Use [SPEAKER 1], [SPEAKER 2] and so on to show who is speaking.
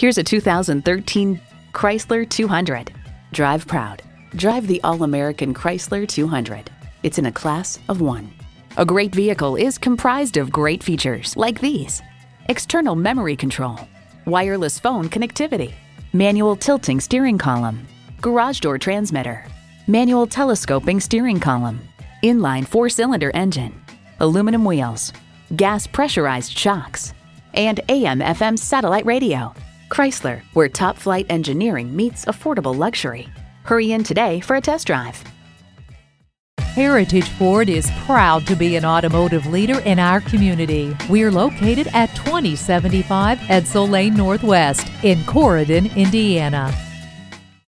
[SPEAKER 1] Here's a 2013 Chrysler 200. Drive proud. Drive the all American Chrysler 200. It's in a class of one. A great vehicle is comprised of great features like these external memory control, wireless phone connectivity, manual tilting steering column, garage door transmitter, manual telescoping steering column, inline four cylinder engine, aluminum wheels, gas pressurized shocks, and AM FM satellite radio. Chrysler, where top flight engineering meets affordable luxury. Hurry in today for a test drive.
[SPEAKER 2] Heritage Ford is proud to be an automotive leader in our community. We're located at 2075 Edsel Lane Northwest in Corydon, Indiana.